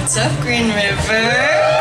What's up, Green River?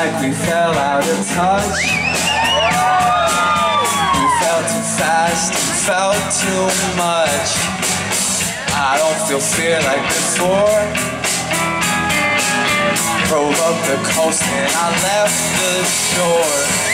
like we fell out of touch. We fell too fast, we felt too much. I don't feel fear like before. Drove up the coast and I left the shore.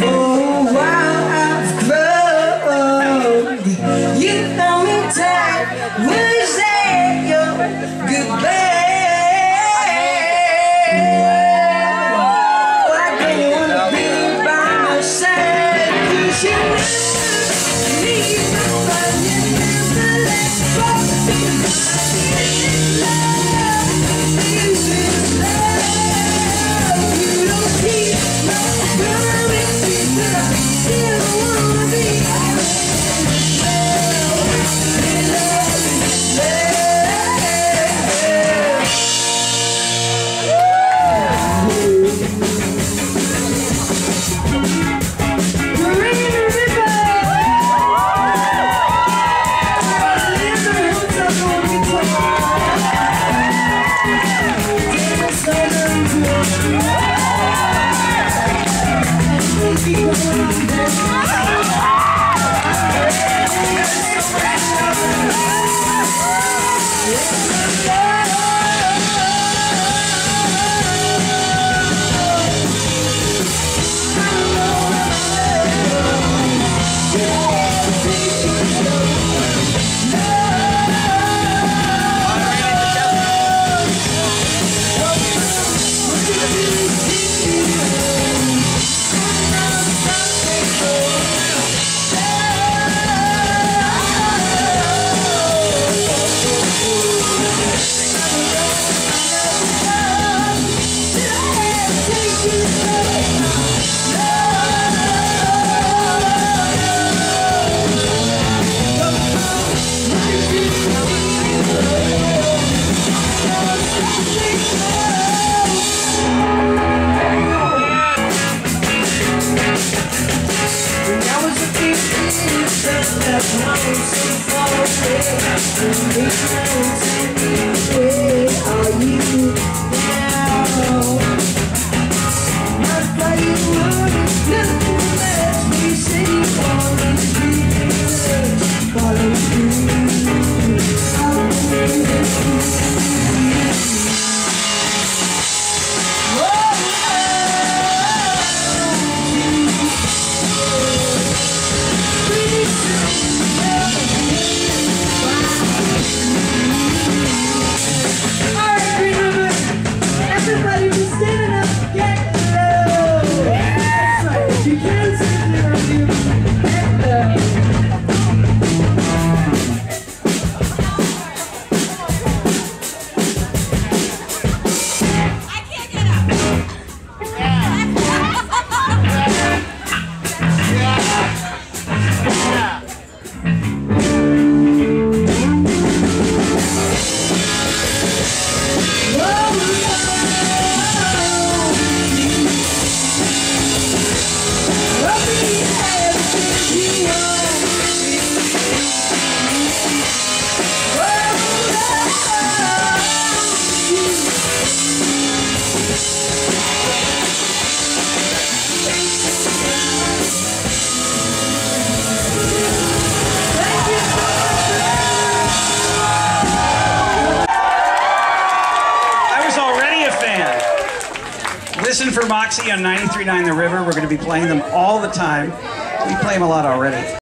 Oh, while I've grown You me that your goodbye? Alright, For on 93.9 The River. We're going to be playing them all the time. We play them a lot already.